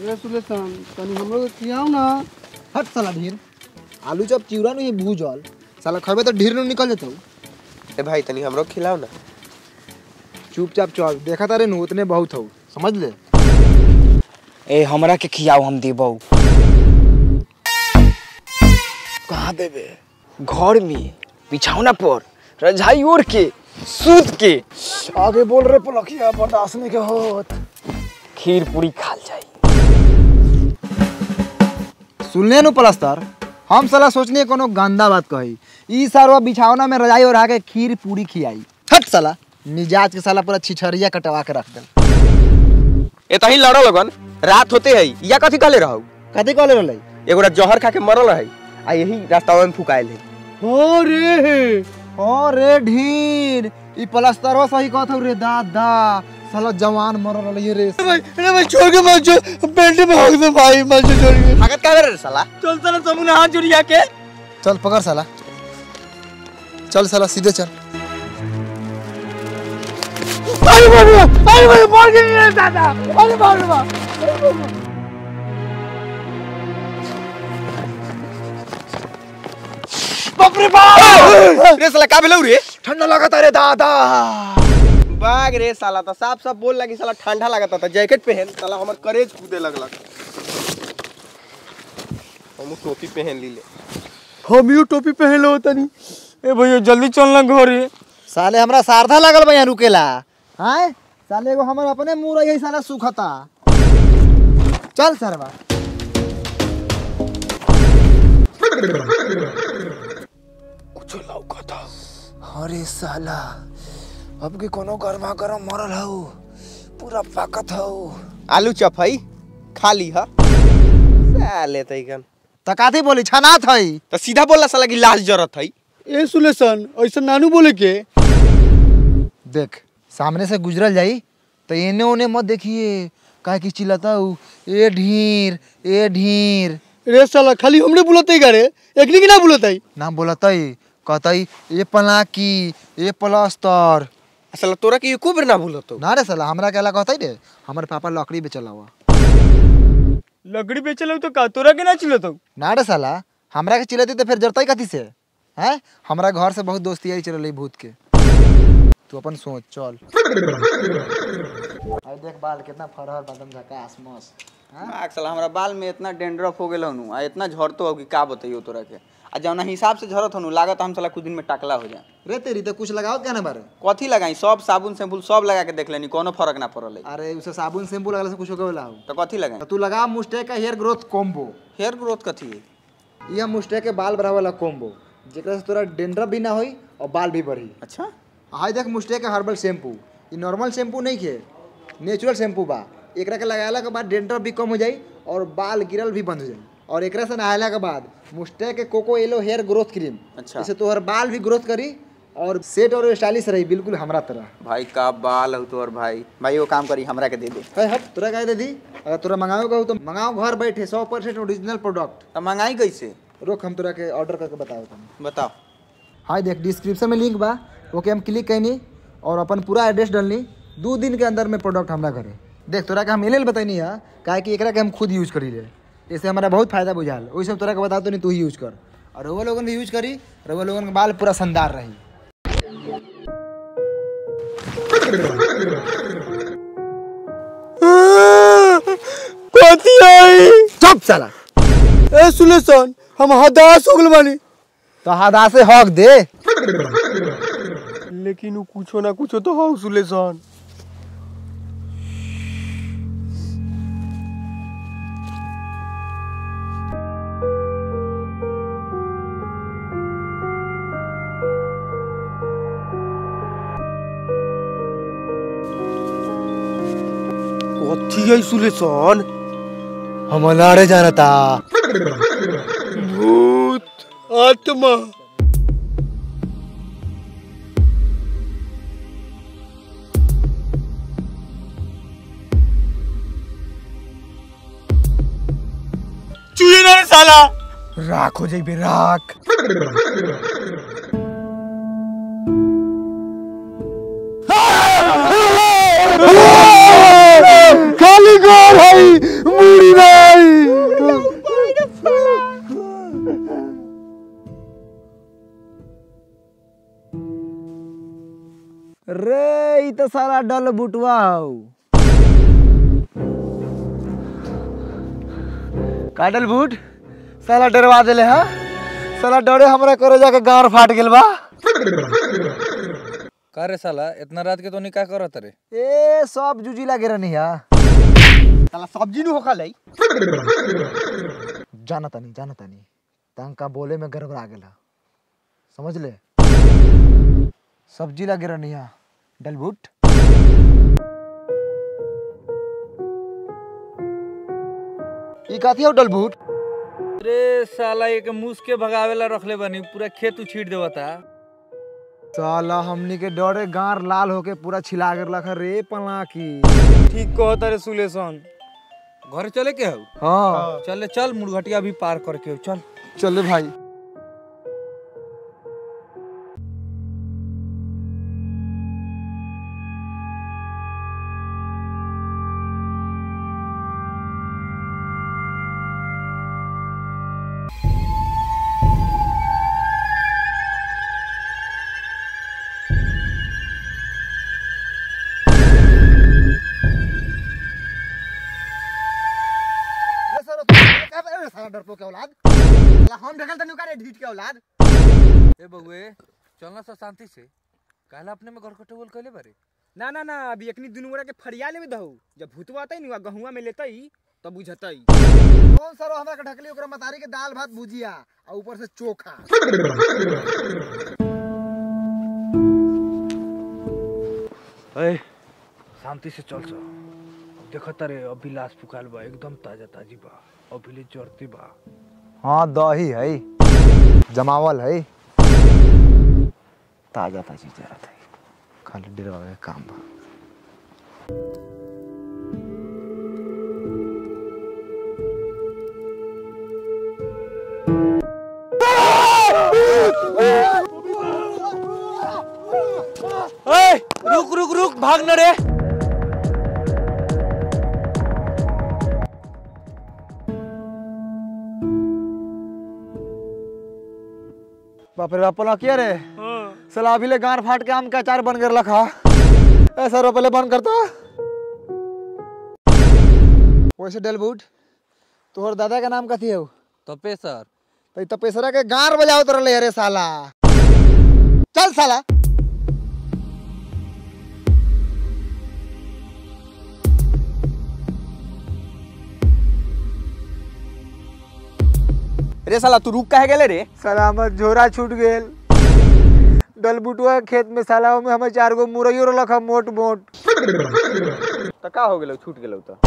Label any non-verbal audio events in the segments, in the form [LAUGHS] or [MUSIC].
रे सुलेशन तनी हमरो के खियाओ ना। हट साला ढीर। आलू नहीं भूजल साला खबे तो ढीर नु निकल जतौ ए भाई तनी हमरो खिलाओ ना। चुपचाप चल देखा तारे नु उतने बहुत हो। समझ ले? ए हमरा के खियाओ हम देबौ। कहाँ देबे? घर में। बिछौना पर। रजाई ओढ़ के सूत के। आगे बोल रे पलखिया बर्दाश्त नहीं के होत। खीर पूरी खाल जाई। सुनले नु पलस्तर। हम साला सोचने कोनो गंदा बात कही। ई सारवा बिछावना में रजाई ओढ़ा के खीर पूरी खियाई। हट साला। मिजाज के साला पूरा छिछरिया कटवा के रख दे ए तही लड़ो लगन रात होते है या कथी कहले रहू? कथी कहले रहलै? एगो रात जहर खा के मरल है आ यही रास्ता में फुकाइल है। हो रे हो रे ढीर ई पलस्तरवा सही कहत रे दादा। साला जवान मरल रहलै रे अरे भाई छोड़ के मत जो। पेट में भाग दे भाई मत छोड़ के। भागत का रे साला? चल साला समूह हाथ जुड़िया के चल पकड़ साला। चल साला सीधे चल। अरे बाबा अरे भाई मर गई रे दादा। अरे बाबा बाप रे बाप। रे साला का भेलौ रे ठंडा लगत रे दादा। बाग रे साला तो साफ़ साफ़ बोल लगी साला ठंडा लगता था जैकेट पहन साला हमर करेज कूदे लगलक। हम टोपी पहन लीले हम यू टोपी पहन लो तनी। ए भैया जल्दी चलना घरे साले हमरा सारधा लागल यहाँ रुकेला। हाय साले एगो हमर अपने मुँह रही साला सुखता। चल सरवा। कुछो लौकता। अरे साला। अब के कोनो गरमा गरम मरल हौ। पूरा पाकत हौ। आलू चप है। खा ली हा साले तैकन त काथी बोली? छनात हई तो सीधा बोलला साला की लाश जरत है। ए सुलेशन ऐसा नानू बोले के? देख सामने से गुजरल जाई तो एने ओने मत देखिए। काहे की चिल्लाता हूँ ए ढीर ए ढीर। रे साला खाली हमरे बुलते गारे एकनी के ना बुलते नाम बोलतई कहतई ए पलाकी ए प्लास्टर। साला तोरा के एको बेर ना भूलतो ना रे साला हमरा के कहतई रे हमर पापा लकड़ी बेचला हुआ। लकड़ी बेचल तो का तोरा के ना चिल्लत? ना रे साला हमरा के चिल्लाती तो फिर जरतई कथी से? हैं? हमरा घर से बहुत दोस्ती आई चल भूत के। तू अपन सोच चल। आई देख बाल कितना फरहर बदन झकास मस्त आग साला हमरा बाल में इतना डेंड्रफ हो गेल हनु आ इतना झड़तो हो कि का बताइयो तोरा के? आ जौना हिसाब से झड़त हनु लागत हम साला कुछ दिन में टकला हो जाए। रे तेरी तो कुछ लगाओ क्या ना बारे? कथी लगाई? सब साबुन शैम्पूल सब लगा के देख लेनी कोनो फ़र्क ना पड़ल है। अरे उसे साबुन शैम्पू लगला से कुछ हो हो। तो कथी लगाई? तो तू लगा मुस्टेक का hair growth combo hair growth कथी है? यह मुस्टेक के बाल बढ़ावे वाला कॉम्बो जेकरा से तोरा डेंड्रफ भी ना होई और बाल भी बढ़ी। अच्छा। हाय देख मुस्टेक का हर्बल शैम्पू ये नॉर्मल शैम्पू नहीं है नेचुरल शैम्पू बा। एक के लगाला के बाद डेंड्रफ भी कम हो जाई और बाल गिरल भी बंद हो जाई। और एक से नहायला के बाद मुस्टेक के coco yellow hair growth cream. अच्छा। इससे तोहर बाल भी ग्रोथ करी और सेट और स्टाइलिश रही बिल्कुल हमरा तरह। भाई का बाल हो तोर भाई। भाई वो काम करी हमरा के दे दे। है हट तोरा कहे दे दी। अगर तोरा मंगाओ कहू तो मंगाओ घर बैठे सौ परसेंट ओरिजिनल प्रोडक्ट तो मंगाई कैसे रोक हम तोरा के ऑर्डर करके बताओ तुम बताओ। हाँ देख डिस्क्रिप्शन में लिंक बा। ओके हम क्लिक कैनी और अपन पूरा एड्रेस डालनी। दो दिन के अंदर में प्रोडक्ट हमरा घरे। देख तोरा के हम एल बताइनी है काहे कि एकरा के हम खुद यूज़ करी ले। इससे हमारा बहुत फ़ायदा बुझाल। वही सब तोरा के बता तो नहीं तू ही यूज़ कर। और वो लोगन भी यूज़ करी और वो लोगन के बाल पूरा शानदार रही। कथी आई चुप साला। ए सुलेशन हम हदास हो गल बानी। तो हदा से हक दे। लेकिन कुछो ना कुछो तो हो सुलेशन आई सुलेशन हम लाड़े जाना था। भूत आत्मा। चुहे ना साला। राख हो जाइबे राख। तो रे तो सारा डल बुटवा हो। काटल बूट साला डरवा दिले हा? साला डरे हमरा करे जाके गार फाट गेल बा। का रे साला इतना रात के तो निकाह करत रे ए सब जुजी लागे रहनी हा? साला सब्ज़ी नु होखा लई जाना तानी जाना तानी तंका बोले में गड़बड़ा गेला समझ ले सब्ज़ी लागे रहनी हा डलबुट ई काथी हो डलबुट रे साला एक मूस के भगावेला रखले बनी पूरा खेत उछीट देवता साला हमनी के डरे गार लाल होके पूरा छिला गेल रखा रे पला की ठीक कहत रे सुलेशन घर चले के हो हाँ। चले चल मुर्घटिया भी पार करके हो चल। चले भाई। ए बउए चलना सा शांति से। काला अपने में घर कटोल कइले बारे। ना ना ना अभी एकनी दुनू गोरा के फरिया लेवे दहु। जब भूतवा आतई नु गहुआ में लेतई तब बुझतई। कौन सर हमरा के ढकली ओकरा मतारी के दाल भात भुजिया और ऊपर से चोखा। ए शांति से चल सो देखत रे अभी लाश फुकाल बा एकदम ताज़ा ताजी बा अभी ले जरती बा। हाँ दही है जमावल है ताज़ा ताजी जरत है। खाली डेरवा के काम बा रुक रुक रुक भाग न रे। बाप रे बाप किया रे? साला अभी ले गार फाट के आम का अचार बन कर लखा। ऐसा रो पहले बंद करता। वैसे डेल बूट तोहर दादा का नाम कथी है तपेसर। तो तपेसरा के गार बजाओ तो रे साला। चल साला। रे साला तू रुक काहे गेले रे? साला हमर झोरा छूट गेल। डलबुटुआ खेत में साला में हमें चार गो मुरैयो रखा मोट मोट। त का हो गेलो छूट गेलो त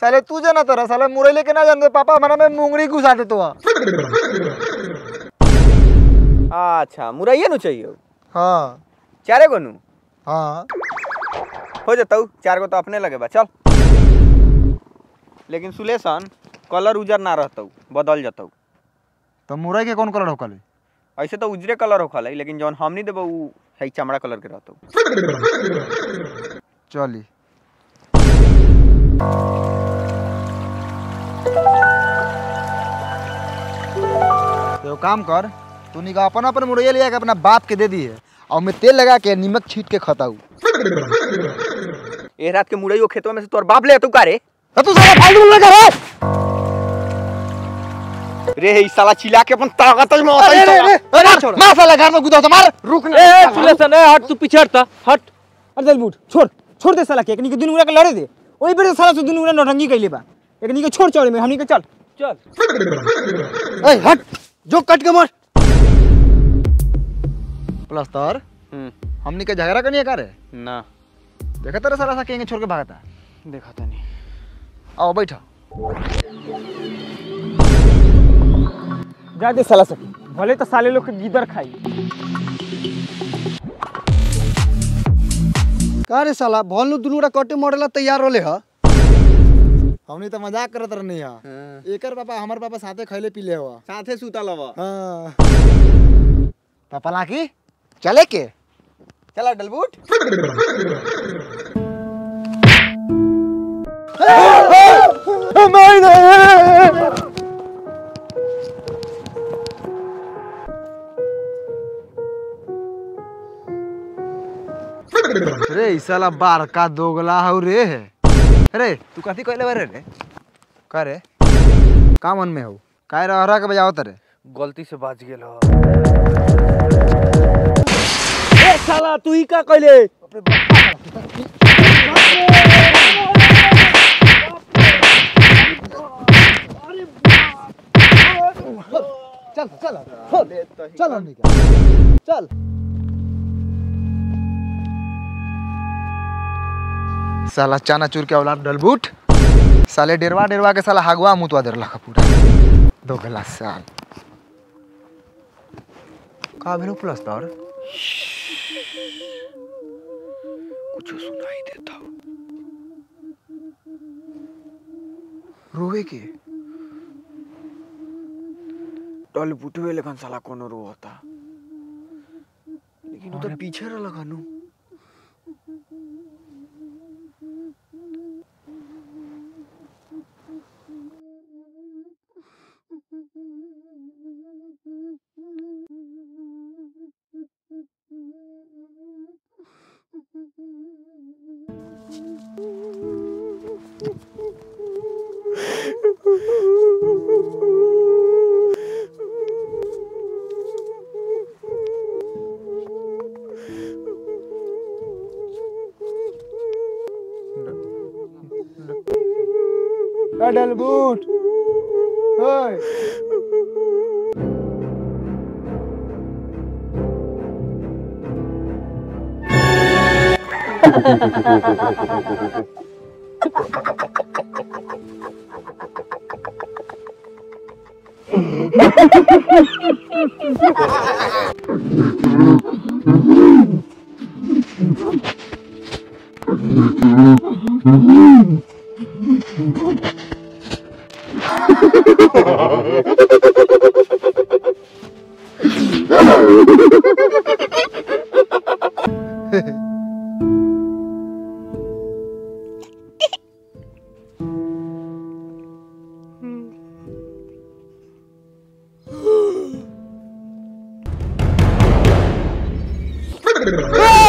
साले तू जाना तोरा साले मुरई लेके ना जानते पापा हमारा में मुंगरी घुसाते तो अच्छा मुरैये नु चाहिए हाँ। चारे गो नु? हाँ। हो जतौ चार गो तो अपने लगे बा चल। लेकिन सुलेशन कलर उजर ना रहतौ बदल जतौ। तो मुरई के कौन कलर होकल ऐसे तो उजरे कलर होखल है लेकिन जौन हमनी देबो उ है चमड़ा कलर के रहतौ। चली। तो काम कर तू निका अपन अपन मुरैया लिया के अपना बाप के दे दी है और मैं तेल लगा के नमक छीट के खताऊ ए रात के मुरैयो खेतवा में से तोर बाप ले तू का रे? तो साला फालतू लगा रे रे ई साला चिल्ला के अपन ताकत में रे रे अरे मार साला घर में गुदा तो मार रुक ना ए सुलेशन ए हट तू पीछे हटता हट अरे दलबूट छोड़ छोड़ दे साला के एकनी के दुनू गोरा के लड़े दे ओही पर साला से दुनू गोरा नौटंकी कइले बा एकनी के छोड़ चौड़े में हमनी के चल चल ए हट जो कट के मार प्लस्तर हम्म हमनी के झगड़ा करनी है का रे ना देखा तेरा सारा सा केंगे छोड़ के भागता देखा तनी आओ बैठो जा दे साला सब भले तो साले लोग गिदर खाई। का रे साला भल दुनू कटे मॉडल तैयार होले ह? हमनी तो मज़ाक करत रहनी है। एकर पापा हमर पापा साथे खैले पीले हुआ साथे सुतल हवा हाँ। पापा लाकी चले के? चला डलबूट। साला बार का दोगला हौ रे अरे तू कथी कहले बारे रे का रे का मन में हौ काय रहरा के बजावत रे गलती से बाज गेल हो ए साला तू ही का कहले चल चल चल चल साला चाना चूर के औलाद डलबूट साले डेरवा डेरवा के साला हगवा मुतवा देर लखा पूरा दो गला साल। का भेलो प्लस तर कुछ सुनाई देता हो। रोवे के? टल बुटवे लेखन साला कोनो रो होता लेकिन तो पीछे रह लगा नु। डलबूट ओए रे [LAUGHS] ¡Ah! [LAUGHS]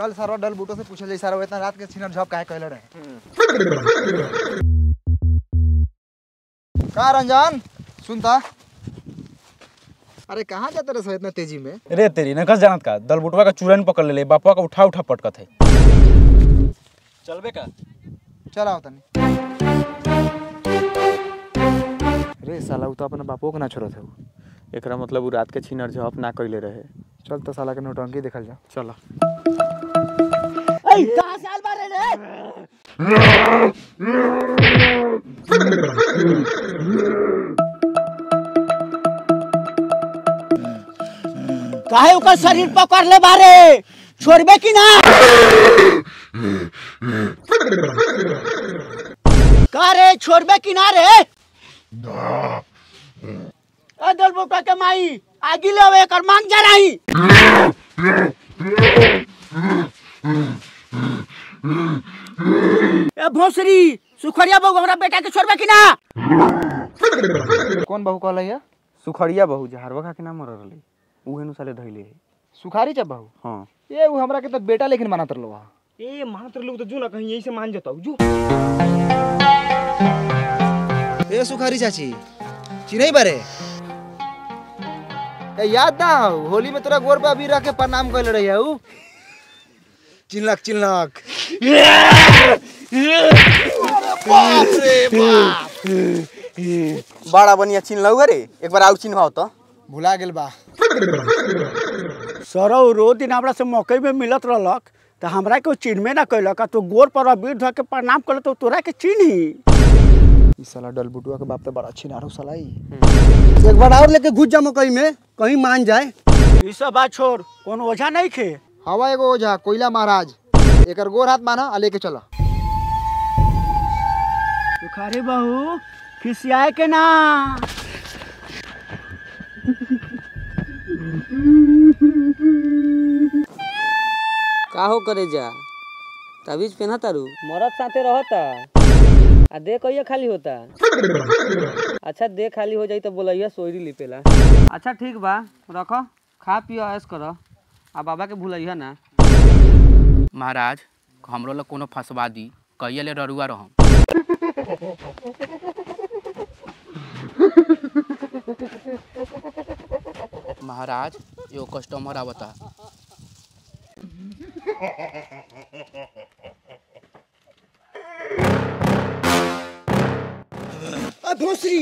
चल सारा डल बूटो से पूछल जाई सारा इतना रात के छिनर झप काहे कहले रहे का रंजन? सुनता अरे कहाँ जाते रहे इतना तेज़ी में? रे तेरी नकस जानत का? दलबुटवा का चूरन पकड़ ले ले बापवा का उठा उठा पटकत है। चलबे का। चल तनी। रे साला उ तो अपना बापो के ना छोड़त है एकरा मतलब उ रात के छिनर झप ना कइले रहे। चल तो साला के नौटंकी देखल जा। चला। कहाँ ओकर शरीर पकड़ ले बारे? छोड़बे कि ना? का रे, छोड़बे कि ना रे? ए, दल बोटा के माई, आगी ले एकर मांग जा रही ए भोसरी सुखरिया बहू हमरा बेटा के छोड़बे कि ना? कौन बहू कहले है सुखड़िया बहु जहरवा खा के ना मर रहले? उहे नु साले धइले है। सुखारी चा बहू? हाँ। ये वो हमरा के तो बेटा लेकिन मानत रहलो हा ए मात्र लोग तो जो ना कहीं यही से मान जाता जो। ए सुखारी चाची चिन्हई बारे? ए याद ना होली में तोरा गोर पे अभी रख के प्रणाम कइले रही हूँ चिल्लक चिल्लक। बड़ा बनिया चिन्ह लउ रे? एक बार आउ चिन्ह तो। भुला गेल बा। [LAUGHS] सरौ रो दिन हमरा से मकई में मिलत रहलक तो हमरा के चिन्हबे ना कैलक तो गोर पर अबीर धर के प्रणाम कर तो तोरा के चिन्ही ई साला डलबुटुआ के बाप तो बड़ा अच्छी नारू साला ई। एक बार और लेके घुस जा मकई में कहीं मान जाए। ई सब बात छोड़ कौन ओझा नहीं खे हवा एगो ओझा कोयला महाराज। एकर गोर हाथ माना आ लेके चला। सुखारी बहू खिसियाए के ना। का हो करे जा? तबीज पहना तारू। मरद साथे रहता। आ दे कहिया खाली होता। अच्छा दे खाली हो जाई तो बोलैया सोयरी लिपेला। अच्छा ठीक बा। रखो खा पियो ऐश करो। आ बाबा के भूलैया ना। महाराज, हमरो ला कोनो फंसवा दी कहिया ले ररुआ रहम। महाराज, एगो कस्टमर आवता। भोसरी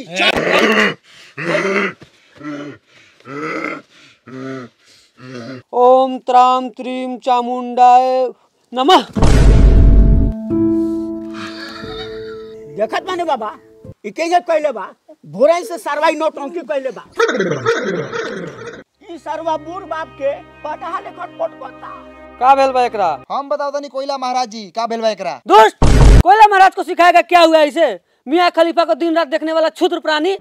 त्राम त्रीम चामुंडाय नमः। देखत माने बाबा ई के जे कैले बा भोरे से सरवाई नोट अंकी कैले बा। ई सरवा बूढ़ बाप के पटहा ले खटपट करता का भेल बा एकरा? हम बताओ तनी कोयला महाराज जी का भेल बा एकरा? दुष्ट! कोयला महाराज को सिखाएगा क्या हुआ इसे? मियाँ खलीफा को दिन रात देखने वाला क्षुद्र प्राणी?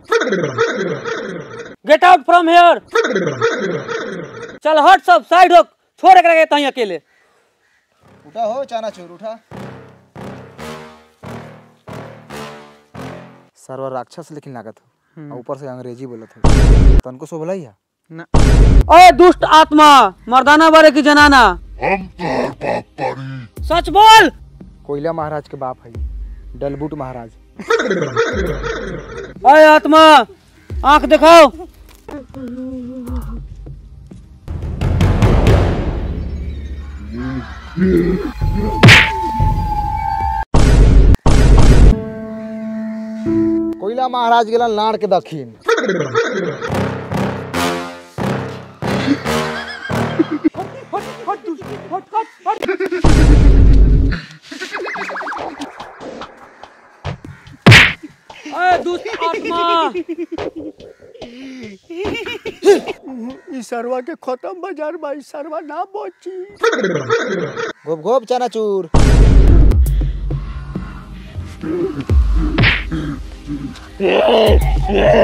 गेट आउट फ्रॉम हेयर चल हट सब साइड हो छोड़ एकरा के तहीं अकेले। उठा हो चाना चोर उठा। सर्वर राक्षस लेकिन लागत हो। और ऊपर से अंग्रेज़ी बोलत हो। तनको शोभला ही है ओए दुष्ट आत्मा मर्दाना बारे की जनाना। हम तोहर बाप परी। सच बोल। कोयला महाराज के बाप है डलबुट महाराज। ओए आत्मा आँख दिखाओ। कोयला महाराज गेला नाड़ के ओए आत्मा ई सरवा के खत्म बाज़ार बा ई सरवा ना बची गोप गोप चाना चूर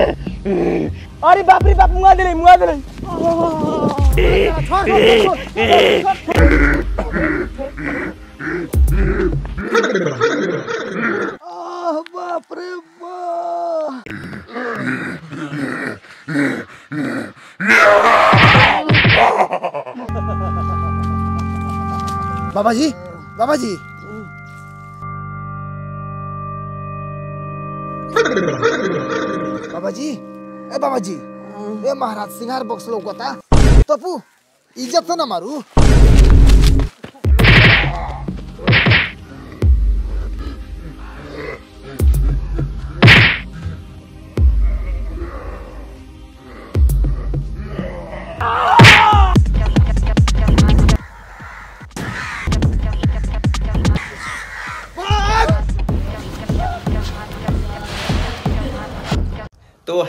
अरे बाप रे बाप मुआ देले मुआ देले बाबा जी बाबा जी बाबा जी ए बाबा जी ए महाराज सिंगार बॉक्स लोग तपू इज़्ज़त ना मारू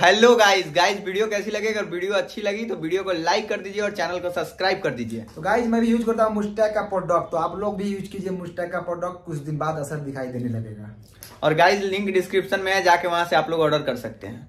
हेलो गाइस गाइस वीडियो कैसी लगे? अगर वीडियो अच्छी लगी तो वीडियो को लाइक कर दीजिए और चैनल को सब्सक्राइब कर दीजिए। तो गाइस मैं भी यूज़ करता हूँ मुस्टैक का प्रोडक्ट तो आप लोग भी यूज़ कीजिए मुस्टैक का प्रोडक्ट कुछ दिन बाद असर दिखाई देने लगेगा। और गाइज़ लिंक डिस्क्रिप्शन में है जाके वहाँ से आप लोग ऑर्डर कर सकते हैं।